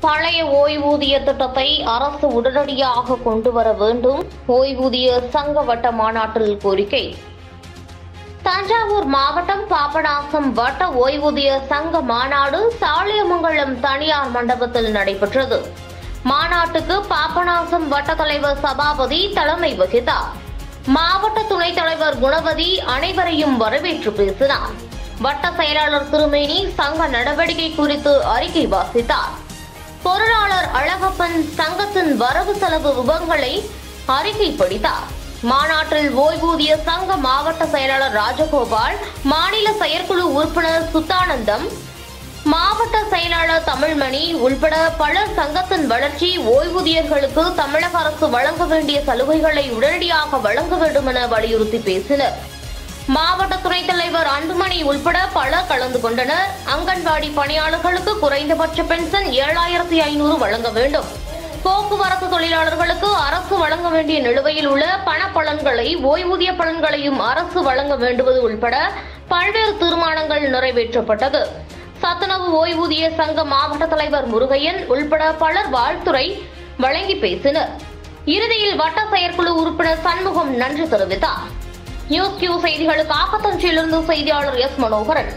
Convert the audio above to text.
பழைய ஓய்வூதிய திட்டத்தை அரசு உடனடியாக கொண்டு வர வேண்டும். ஓய்வூதிய சங்க வட்ட மாநாட்டில் கோரிக்கை. தஞ்சாவூர் மாவட்டம் பாபநாசம் வட்ட ஓய்வூதிய சங்க மாநாடு சாலியமங்கலம் தனியார் மண்டபத்தில் நடைபெற்றது. மாநாட்டுக்கு பாபநாசம் வட்ட தலைவர் சபாபதி தலைமை வகித்தார். மாவட்ட துணைத் தலைவர் குணவதி அனைவரையும் வரவேற்று பேசினார். வட்ட செயலாளர் திருமேனி சங்க நடவடிக்கை குறித்து அறிக்கை வாசித்தார். பொருளாளர் அழகப்பன் சங்கத்தின் வரவு செலவு விவரங்களை அறிக்கை படித்தார். மாநாட்டில் ஓய்வூதிய சங்க மாவட்ட செயலாளர் ராஜகோபால் மாநில செயற்குழு உறுப்பினர் சுத்தானந்தம் மாவட்ட செயலாளர் தமிழ்மணி உள்பட பலர் சங்கத்தின் வளர்ச்சி ஓய்வூதியர்களுக்கு தமிழக அரசு வழங்க வேண்டிய சலுகைகளை உடனடியாக வழங்க வேண்டும் என வலியுறுத்தி பேசினர். மாவட்ட துணைத் தலைவர் அன்புமணி உள்பட பலர் கலந்து கொண்டனர். அங்கன்வாடி பணியாளர்களுக்கு குறைந்தபட்ச பென்ஷன் ஏழாயிரத்தி ஐநூறு வழங்க வேண்டும். போக்குவரத்து தொழிலாளர்களுக்கு அரசு வழங்க வேண்டிய நிலுவையில் உள்ள பணப்பலன்களை ஓய்வூதிய பலன்களையும் அரசு வழங்க வேண்டுவது உள்பட பல்வேறு தீர்மானங்கள் நிறைவேற்றப்பட்டது. சத்துணவு ஓய்வூதிய சங்க மாவட்ட தலைவர் முருகையன் உள்பட பலர் வாழ்த்துறை வழங்கி பேசினர். இறுதியில் வட்ட செயற்குழு உறுப்பினர் சண்முகம் நன்றி தெரிவித்தார். நியூஸ் கியூ செய்திகளுக்காக தஞ்சையிலிருந்து செய்தியாளர் எஸ் மனோகரன்